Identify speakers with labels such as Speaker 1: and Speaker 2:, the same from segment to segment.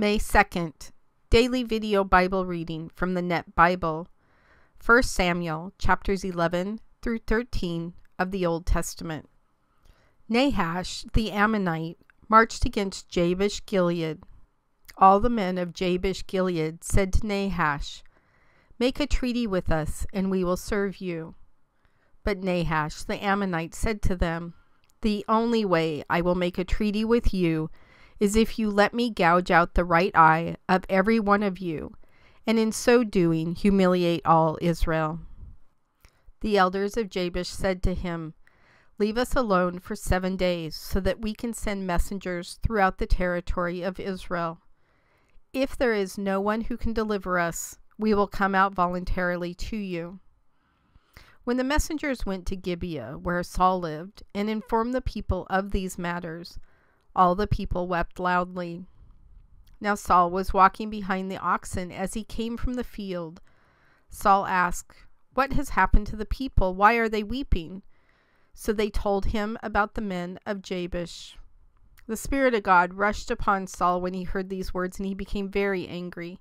Speaker 1: May 2nd, daily video Bible reading from the Net Bible, 1 Samuel chapters 11 through 13 of the Old Testament. Nahash the Ammonite marched against Jabesh Gilead. All the men of Jabesh Gilead said to Nahash, Make a treaty with us, and we will serve you. But Nahash the Ammonite said to them, The only way I will make a treaty with you is if you let me gouge out the right eye of every one of you, and in so doing humiliate all Israel. The elders of Jabesh said to him, Leave us alone for seven days, so that we can send messengers throughout the territory of Israel. If there is no one who can deliver us, we will come out voluntarily to you. When the messengers went to Gibeah, where Saul lived, and informed the people of these matters, all the people wept loudly. Now Saul was walking behind the oxen as he came from the field. Saul asked, What has happened to the people? Why are they weeping? So they told him about the men of Jabesh. The Spirit of God rushed upon Saul when he heard these words, and he became very angry.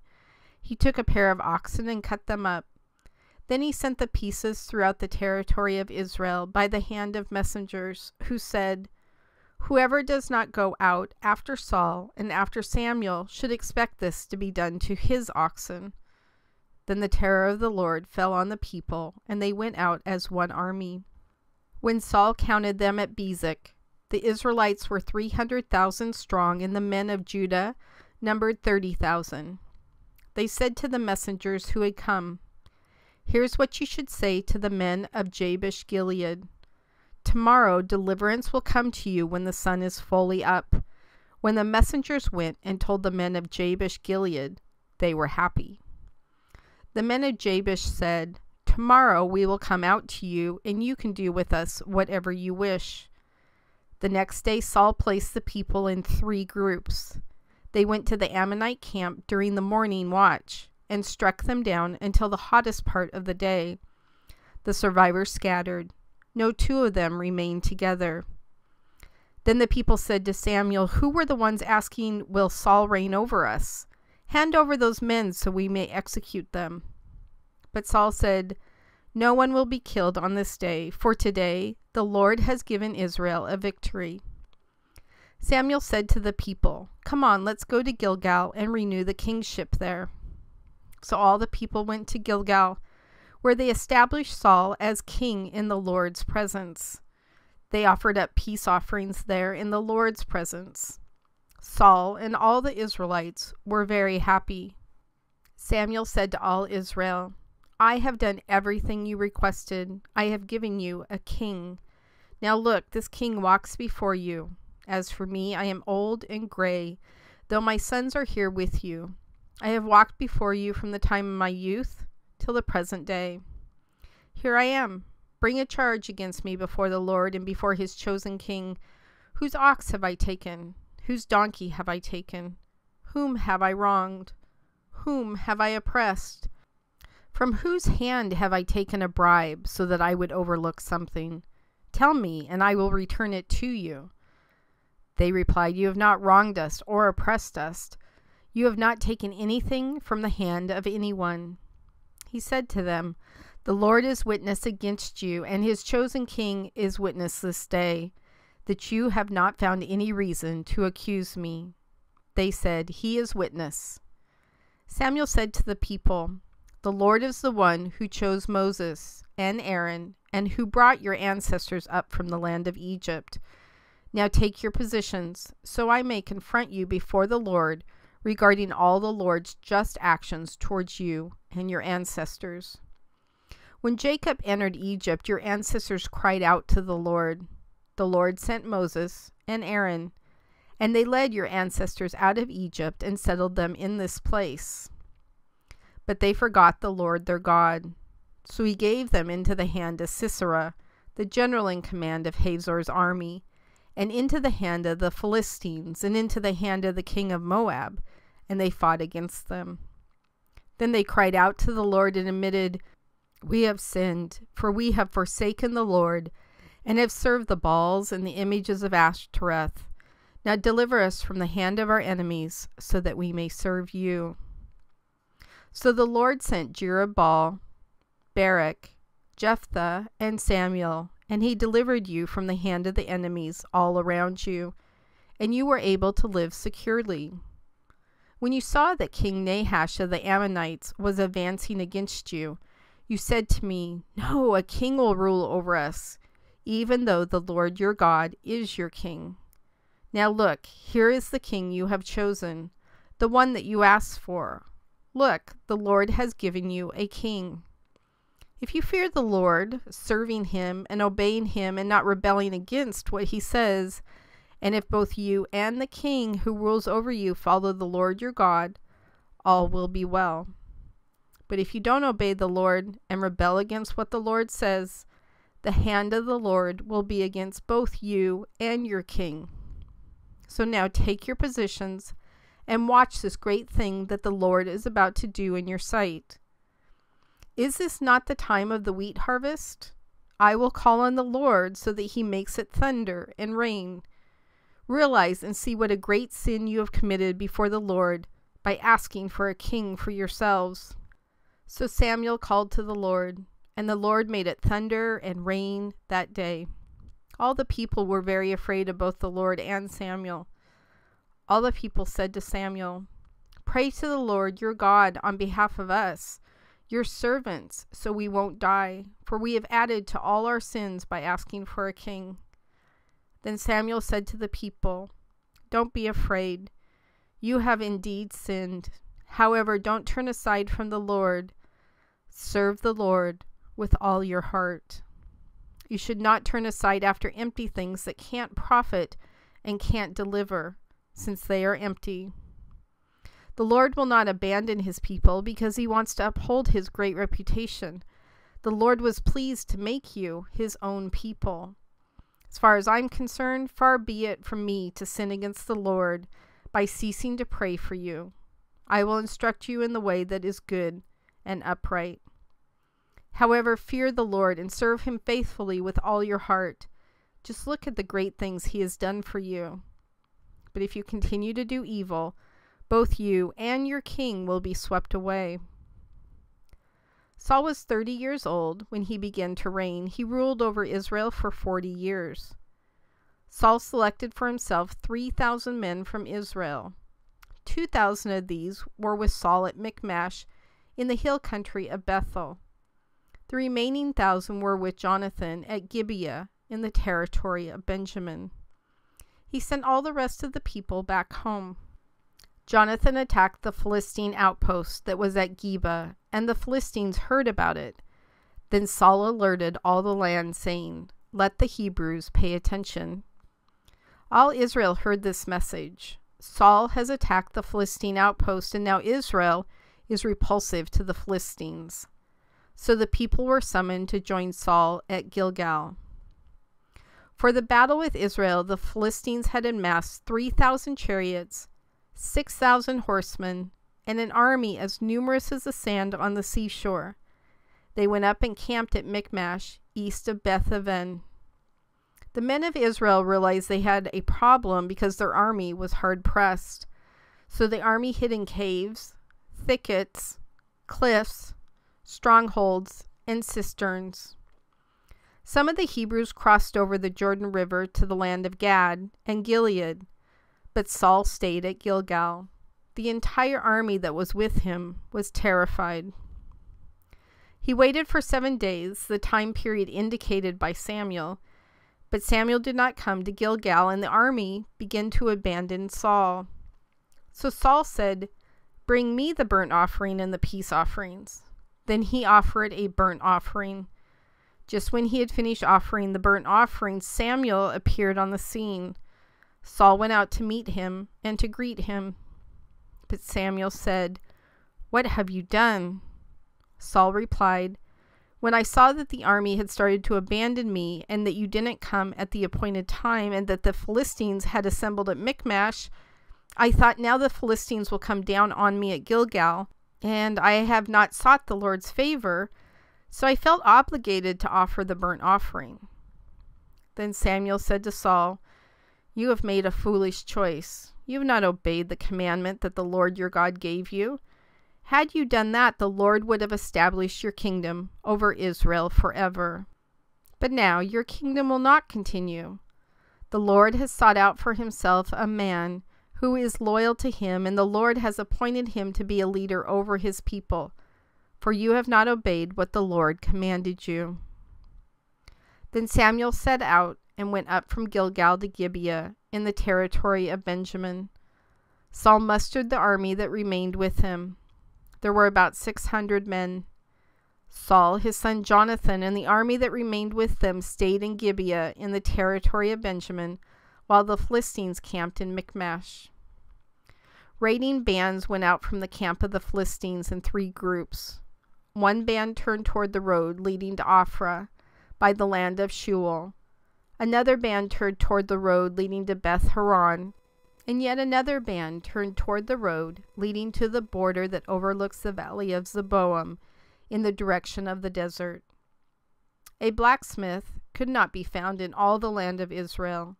Speaker 1: He took a pair of oxen and cut them up. Then he sent the pieces throughout the territory of Israel by the hand of messengers, who said, Whoever does not go out after Saul and after Samuel should expect this to be done to his oxen. Then the terror of the Lord fell on the people, and they went out as one army. When Saul counted them at Bezek, the Israelites were 300,000 strong, and the men of Judah numbered 30,000. They said to the messengers who had come, Here's what you should say to the men of Jabesh Gilead. Tomorrow deliverance will come to you when the sun is fully up. When the messengers went and told the men of Jabesh Gilead, they were happy. The men of Jabesh said, Tomorrow we will come out to you, and you can do with us whatever you wish. The next day Saul placed the people in three groups. They went to the Ammonite camp during the morning watch and struck them down until the hottest part of the day. The survivors scattered no two of them remained together. Then the people said to Samuel, Who were the ones asking, Will Saul reign over us? Hand over those men so we may execute them. But Saul said, No one will be killed on this day, for today the Lord has given Israel a victory. Samuel said to the people, Come on, let's go to Gilgal and renew the kingship there. So all the people went to Gilgal where they established Saul as king in the Lord's presence. They offered up peace offerings there in the Lord's presence. Saul and all the Israelites were very happy. Samuel said to all Israel, I have done everything you requested. I have given you a king. Now look, this king walks before you. As for me, I am old and gray, though my sons are here with you. I have walked before you from the time of my youth till the present day. Here I am. Bring a charge against me before the Lord and before his chosen king. Whose ox have I taken? Whose donkey have I taken? Whom have I wronged? Whom have I oppressed? From whose hand have I taken a bribe so that I would overlook something? Tell me, and I will return it to you. They replied, You have not wronged us or oppressed us. You have not taken anything from the hand of anyone. He said to them, The Lord is witness against you, and his chosen king is witness this day, that you have not found any reason to accuse me. They said, He is witness. Samuel said to the people, The Lord is the one who chose Moses and Aaron, and who brought your ancestors up from the land of Egypt. Now take your positions, so I may confront you before the Lord regarding all the Lord's just actions towards you and your ancestors. When Jacob entered Egypt, your ancestors cried out to the Lord. The Lord sent Moses and Aaron, and they led your ancestors out of Egypt and settled them in this place. But they forgot the Lord their God. So he gave them into the hand of Sisera, the general in command of Hazor's army, and into the hand of the Philistines, and into the hand of the king of Moab, and they fought against them. Then they cried out to the Lord and admitted, We have sinned, for we have forsaken the Lord, and have served the Baals and the images of Ashtoreth. Now deliver us from the hand of our enemies, so that we may serve you. So the Lord sent Jerubbaal, Barak, Jephthah, and Samuel, and he delivered you from the hand of the enemies all around you, and you were able to live securely. When you saw that King Nahash of the Ammonites was advancing against you, you said to me, No, a king will rule over us, even though the Lord your God is your king. Now look, here is the king you have chosen, the one that you asked for. Look, the Lord has given you a king. If you fear the Lord, serving him and obeying him and not rebelling against what he says, and if both you and the king who rules over you follow the Lord your God, all will be well. But if you don't obey the Lord and rebel against what the Lord says, the hand of the Lord will be against both you and your king. So now take your positions and watch this great thing that the Lord is about to do in your sight. Is this not the time of the wheat harvest? I will call on the Lord so that he makes it thunder and rain. Realize and see what a great sin you have committed before the Lord by asking for a king for yourselves. So Samuel called to the Lord, and the Lord made it thunder and rain that day. All the people were very afraid of both the Lord and Samuel. All the people said to Samuel, Pray to the Lord your God on behalf of us, your servants, so we won't die, for we have added to all our sins by asking for a king. Then Samuel said to the people, Don't be afraid. You have indeed sinned. However, don't turn aside from the Lord. Serve the Lord with all your heart. You should not turn aside after empty things that can't profit and can't deliver, since they are empty. The Lord will not abandon his people because he wants to uphold his great reputation. The Lord was pleased to make you his own people. As far as I'm concerned, far be it from me to sin against the Lord by ceasing to pray for you. I will instruct you in the way that is good and upright. However, fear the Lord and serve him faithfully with all your heart. Just look at the great things he has done for you. But if you continue to do evil, both you and your king will be swept away. Saul was 30 years old when he began to reign. He ruled over Israel for 40 years. Saul selected for himself 3,000 men from Israel. 2,000 of these were with Saul at Michmash in the hill country of Bethel. The remaining thousand were with Jonathan at Gibeah in the territory of Benjamin. He sent all the rest of the people back home. Jonathan attacked the Philistine outpost that was at Geba, and the Philistines heard about it. Then Saul alerted all the land, saying, Let the Hebrews pay attention. All Israel heard this message. Saul has attacked the Philistine outpost, and now Israel is repulsive to the Philistines. So the people were summoned to join Saul at Gilgal. For the battle with Israel, the Philistines had amassed 3,000 chariots, 6,000 horsemen, and an army as numerous as the sand on the seashore. They went up and camped at Michmash, east of Beth Aven. The men of Israel realized they had a problem because their army was hard pressed. So the army hid in caves, thickets, cliffs, strongholds, and cisterns. Some of the Hebrews crossed over the Jordan River to the land of Gad and Gilead, but Saul stayed at Gilgal. The entire army that was with him was terrified. He waited for seven days, the time period indicated by Samuel, but Samuel did not come to Gilgal, and the army began to abandon Saul. So Saul said, Bring me the burnt offering and the peace offerings. Then he offered a burnt offering. Just when he had finished offering the burnt offering, Samuel appeared on the scene. Saul went out to meet him and to greet him. But Samuel said, What have you done? Saul replied, When I saw that the army had started to abandon me, and that you didn't come at the appointed time, and that the Philistines had assembled at Michmash, I thought now the Philistines will come down on me at Gilgal, and I have not sought the Lord's favor, so I felt obligated to offer the burnt offering. Then Samuel said to Saul, You have made a foolish choice. You have not obeyed the commandment that the Lord your God gave you. Had you done that, the Lord would have established your kingdom over Israel forever. But now your kingdom will not continue. The Lord has sought out for himself a man who is loyal to him, and the Lord has appointed him to be a leader over his people. For you have not obeyed what the Lord commanded you. Then Samuel set out and went up from Gilgal to Gibeah in the territory of Benjamin. Saul mustered the army that remained with him. There were about six hundred men. Saul, his son Jonathan, and the army that remained with them stayed in Gibeah in the territory of Benjamin, while the Philistines camped in Michmash. Raiding bands went out from the camp of the Philistines in three groups. One band turned toward the road leading to Ophrah by the land of Shual. Another band turned toward the road leading to Beth Horon, and yet another band turned toward the road leading to the border that overlooks the valley of Zeboim in the direction of the desert. A blacksmith could not be found in all the land of Israel,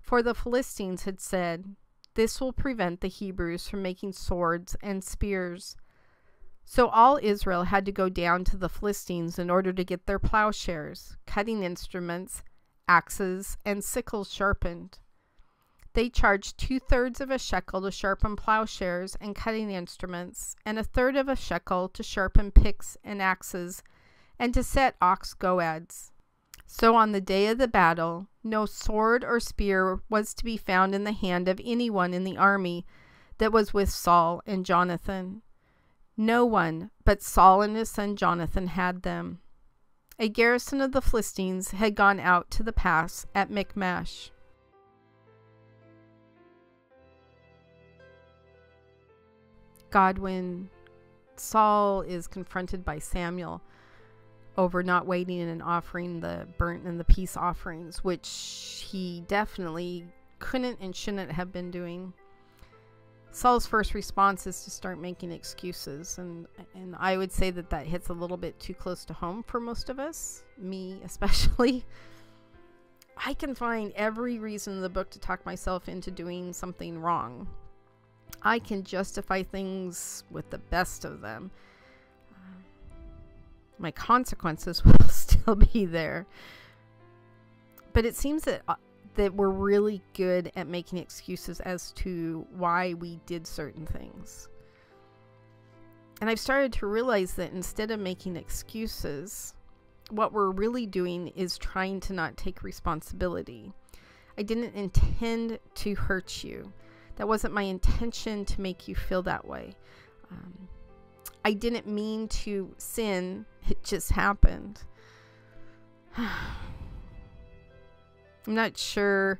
Speaker 1: for the Philistines had said, This will prevent the Hebrews from making swords and spears. So all Israel had to go down to the Philistines in order to get their plowshares, cutting instruments, axes, and sickles sharpened. They charged two thirds of a shekel to sharpen plowshares and cutting instruments, and a third of a shekel to sharpen picks and axes, and to set ox goads. So on the day of the battle, no sword or spear was to be found in the hand of anyone in the army that was with Saul and Jonathan. No one but Saul and his son Jonathan had them a garrison of the Philistines had gone out to the pass at Michmash. Godwin Saul is confronted by Samuel over not waiting and offering the burnt and the peace offerings, which he definitely couldn't and shouldn't have been doing. Saul's first response is to start making excuses, and and I would say that that hits a little bit too close to home for most of us, me especially. I can find every reason in the book to talk myself into doing something wrong. I can justify things with the best of them. my consequences will still be there. But it seems that uh, that we're really good at making excuses as to why we did certain things. And I've started to realize that instead of making excuses, what we're really doing is trying to not take responsibility. I didn't intend to hurt you. That wasn't my intention to make you feel that way. Um, I didn't mean to sin, it just happened. I'm not sure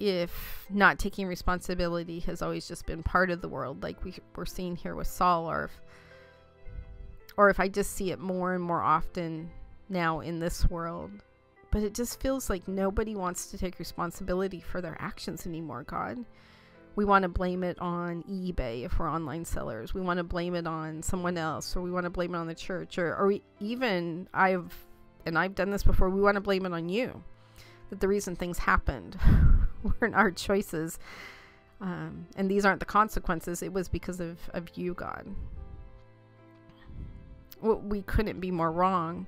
Speaker 1: if not taking responsibility has always just been part of the world, like we, we're seeing here with Saul, or if, or if I just see it more and more often now in this world. But it just feels like nobody wants to take responsibility for their actions anymore, God. We want to blame it on eBay if we're online sellers. We want to blame it on someone else, or we want to blame it on the church, or, or even I've, and I've done this before, we want to blame it on you that the reason things happened weren't our choices. Um, and these aren't the consequences. It was because of, of you, God. We couldn't be more wrong.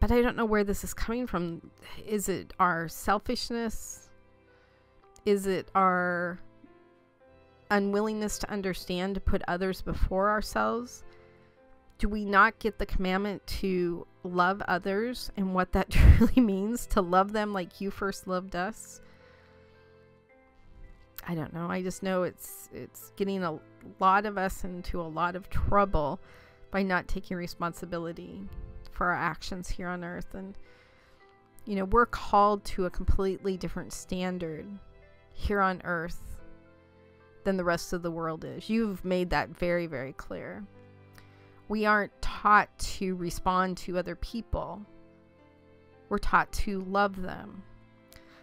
Speaker 1: But I don't know where this is coming from. Is it our selfishness? Is it our unwillingness to understand to put others before ourselves? Do we not get the commandment to love others and what that truly means to love them like you first loved us? I don't know. I just know it's it's getting a lot of us into a lot of trouble by not taking responsibility for our actions here on earth and you know, we're called to a completely different standard here on earth than the rest of the world is. You've made that very very clear we aren't taught to respond to other people. We're taught to love them.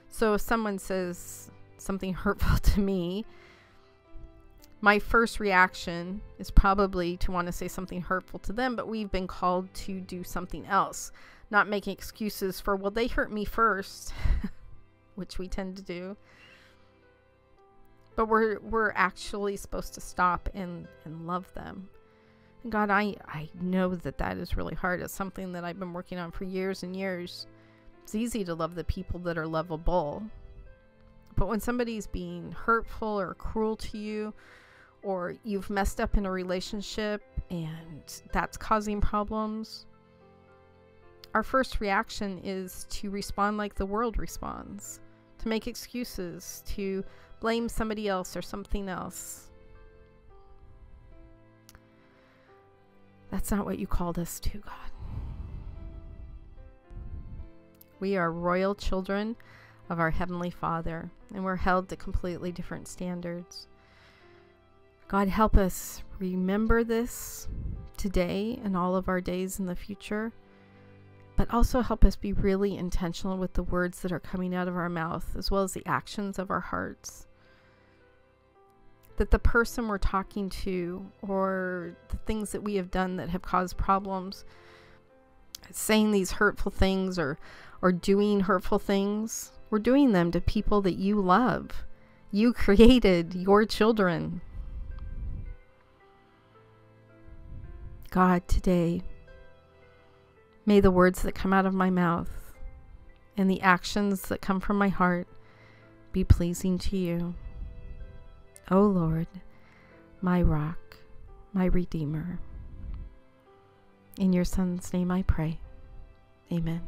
Speaker 1: So if someone says something hurtful to me, my first reaction is probably to want to say something hurtful to them, but we've been called to do something else, not making excuses for, well, they hurt me first. which we tend to do. But we're we're actually supposed to stop and and love them. God, I I know that that is really hard. It's something that I've been working on for years and years. It's easy to love the people that are lovable. But when somebody's being hurtful or cruel to you, or you've messed up in a relationship and that's causing problems, our first reaction is to respond like the world responds, to make excuses, to blame somebody else or something else. That's not what you called us to, God. We are royal children of our Heavenly Father, and we're held to completely different standards. God, help us remember this today and all of our days in the future, but also help us be really intentional with the words that are coming out of our mouth, as well as the actions of our hearts. That the person we're talking to, or the things that we have done that have caused problems, saying these hurtful things or, or doing hurtful things, we're doing them to people that you love. You created your children. God, today, may the words that come out of my mouth and the actions that come from my heart be pleasing to you. O Lord, my rock, my redeemer. In your Son's name I pray. Amen.